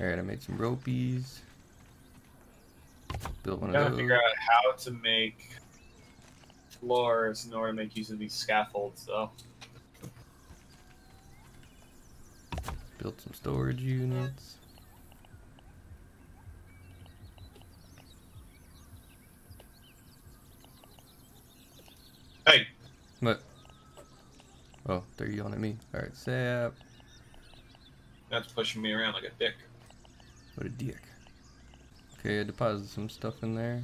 Alright, I made some ropies. Built one Gotta of those. figure out how to make floors in order to make use of these scaffolds, though. Built some storage units. Hey, What? Oh, they're yelling at me. Alright, sap. that's pushing me around like a dick. What a dick. Okay, I deposited some stuff in there.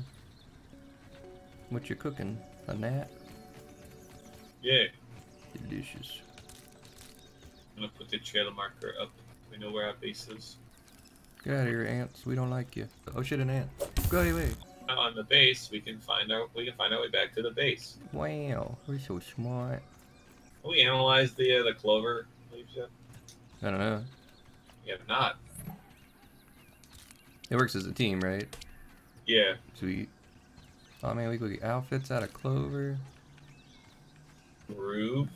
What you cooking? A gnat? Yeah, Delicious. I'm gonna put the trailer marker up. We know where our base is. Get out of here, ants. We don't like you. Oh shit, an ant. Go away. Now on the base, we can find our we can find our way back to the base. Wow, we're so smart. Have we analyzed the uh, the clover leaves yet? I don't know. We have not. It works as a team, right? Yeah, Sweet. Oh man, we could get outfits out of clover. groove.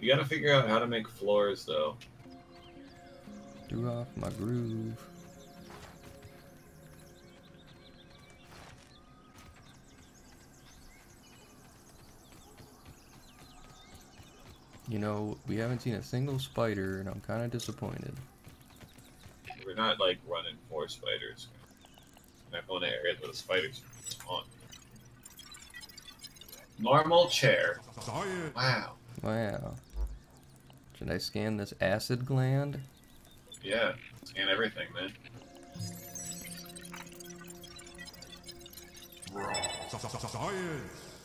We gotta figure out how to make floors though. Threw off my groove. You know, we haven't seen a single spider, and I'm kind of disappointed. We're not like running for spiders. We're not going to areas where the spiders spawn. Normal chair. Wow. Wow. Should I scan this acid gland? Yeah. Scan everything, man.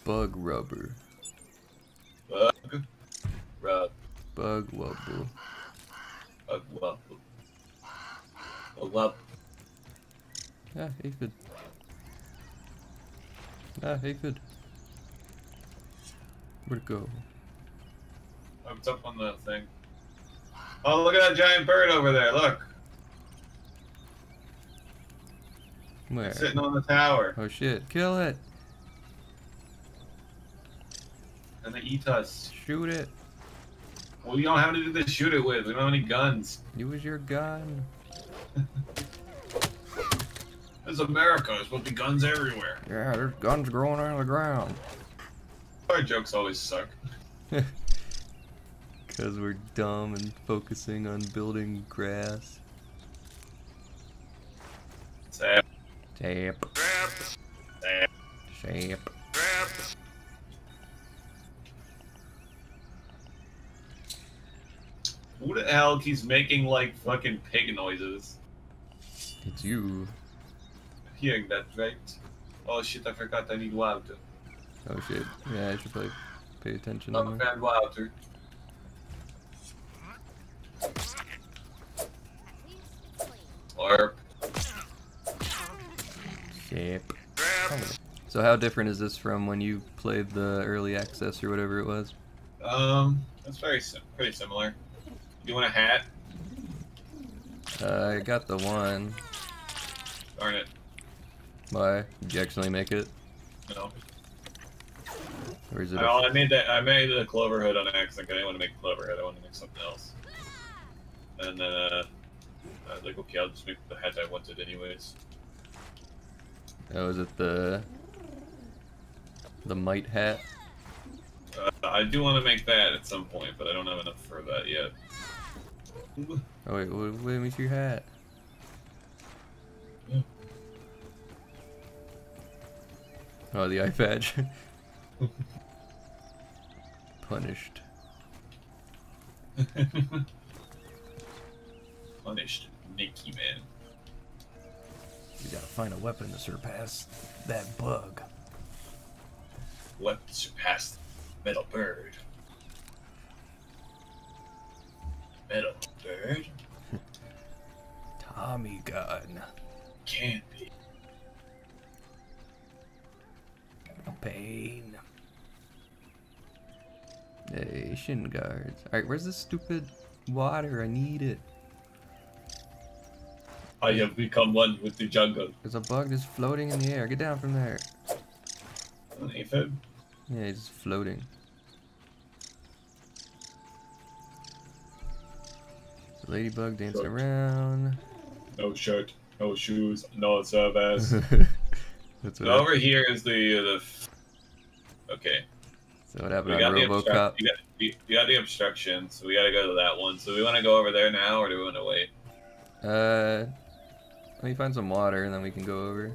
Bug rubber. Bug. Rub. Bug wubble. Bug. Wub. Bug. Wub. Yeah, he could. Ah, he could. Where'd it go? Oh, It's up on the thing. Oh, look at that giant bird over there. Look. Where? It's sitting on the tower. Oh shit, kill it! And they eat us. Shoot it! Well, we don't have anything to shoot it with. We don't have any guns. Use your gun. Is America. There's supposed to be guns everywhere. Yeah, there's guns growing out of the ground. Our jokes always suck. Because we're dumb and focusing on building grass. Sap. Tap. Sap. Shape. Who the hell keeps making like fucking pig noises? It's you. Hearing that, right? Oh shit, I forgot I need water. Oh shit. Yeah, I should probably pay attention I'm that. fan Shape. So how different is this from when you played the early access or whatever it was? Um, that's very sim- pretty similar. You want a hat? Uh, I got the one. Darn it. Why? Did you actually make it? No. Or is it I, a I made that. I made the clover hood on accident. I didn't want to make clover hood. I wanted to make something else. And then uh, I was like, okay, I'll just make the hat I wanted anyways. Oh, is it the the mite hat? Uh, I do want to make that at some point, but I don't have enough for that yet. Oh wait, let me see your hat. Oh, the eye patch. Punished. Punished, Nicky man. You gotta find a weapon to surpass that bug. What surpassed Metal Bird? Nation guards. Alright, where's this stupid water? I need it. I have become one with the jungle. There's a bug just floating in the air. Get down from there. Nathan, Yeah, he's just floating. A Ladybug dancing Short. around. No shirt, no shoes, no service. That's what, over here is the uh, the. Okay, so what happened we got on the RoboCop? obstruct- you got, you, you got the obstruction, so we got to go to that one. So we want to go over there now, or do we want to wait? Uh, let me find some water and then we can go over.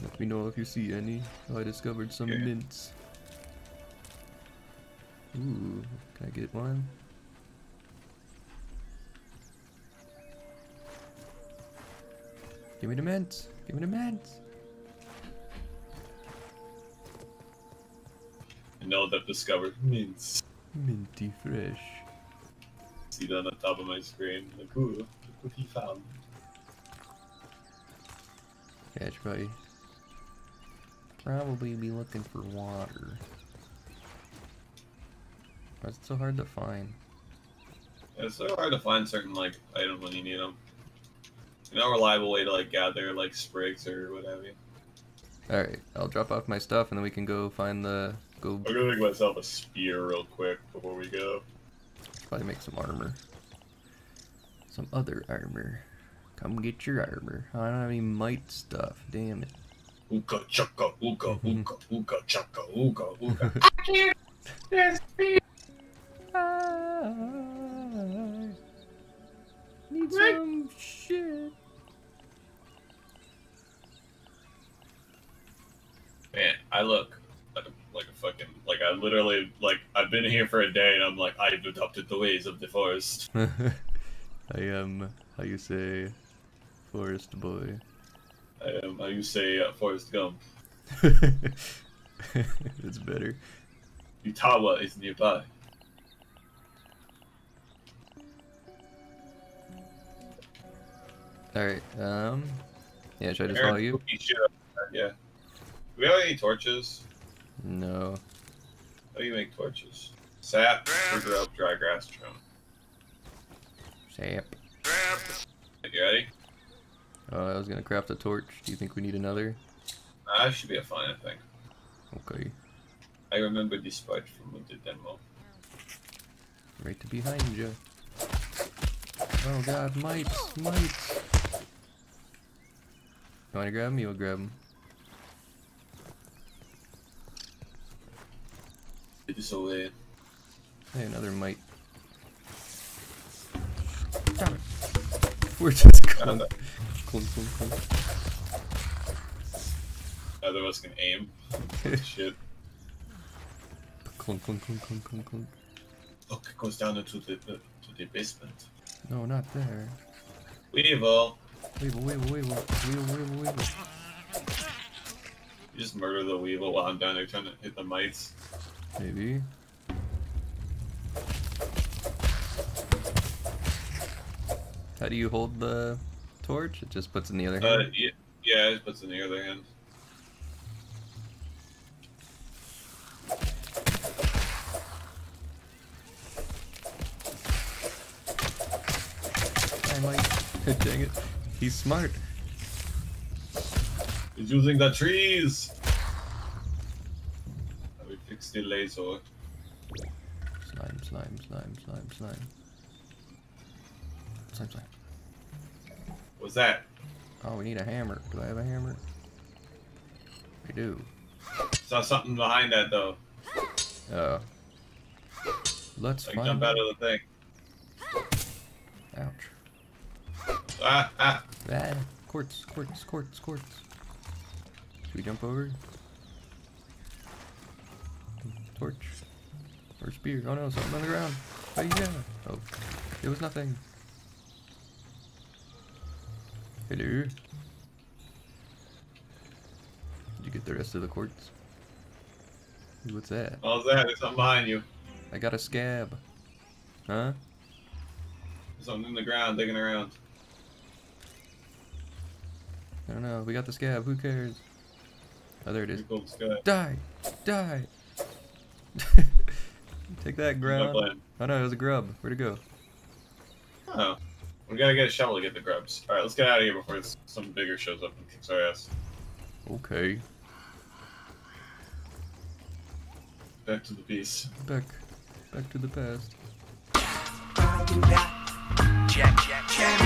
Let me know if you see any. Oh, I discovered some mints. Ooh, can I get one? Give me the mints. Give me the mints. Know that discovered mints. Minty fresh. See that on the top of my screen. Like, ooh, look what he found. Yeah, I should probably probably be looking for water. Why is it so hard to find? Yeah, It's so hard to find certain like items when you need them. You No reliable way to like gather like sprigs or what have you. Alright, I'll drop off my stuff and then we can go find the go I'm gonna make myself a spear real quick before we go. probably make some armor. Some other armor. Come get your armor. I don't have any mite stuff. Damn it. Ooka chaka, ooka, ooka, ooka chaka, ooka, ooka. I need some shit. Man, I look like a, like a fucking like I literally like I've been here for a day and I'm like I've adopted the ways of the forest. I am how you say forest boy. I am how you say uh, Forrest Gump. it's better. Utawa is nearby. Alright, um Yeah, should I just Aaron, follow you? cookie shit up there, Yeah. Do we have any torches? No. How do you make torches? Sap, sugar up, dry grass trim. Sap. You ready? Oh, I was gonna craft a torch. Do you think we need another? Ah, that should be a fine, I think. Okay. I remember this part from the demo. Right to behind you. Oh god, mites, mites. You wanna grab him? You'll grab him. It is away. Hey, another mite. Damn it. We're just clunk, Found clunk, clunk, clunk. Neither of us can aim. Shit. Clunk, clunk, clunk, clunk, clunk, clunk. Look, it goes down into the, the to the basement. No, not there. Weevil! Uh. Weevil, weevil, weevil, weevil, weevil, weevil. You just murder the weevil while I'm down there trying to hit the mites. Maybe. How do you hold the torch? It just puts in the other Uh, hand. yeah, yeah, it puts in the other hand. I might. Dang it. He's smart. He's using the trees! The laser. Slime, slime, slime, slime, slime. Slime, slime. What's that? Oh, we need a hammer. Do I have a hammer? I do. Saw something behind that though. Oh. Let's Like find jump out of the thing. Ouch. Ah, ah. Ah, quartz, quartz, quartz, quartz. Should we jump over? Torch. Or spear. Oh no, something on the ground. Oh yeah. Oh, it was nothing. Hello. Did you get the rest of the quartz? What's that? Oh, what was that? There's something behind you. I got a scab. Huh? There's something in the ground digging around. I don't know. We got the scab. Who cares? Oh, there it is. Die! Die! Take that ground. Oh no, it was a grub. Where'd it go? Oh. We gotta get a shovel to get the grubs. Alright, let's get out of here before something bigger shows up and kicks our ass. Okay. Back to the beast. Back. Back to the past. Jack, Jack, Jack.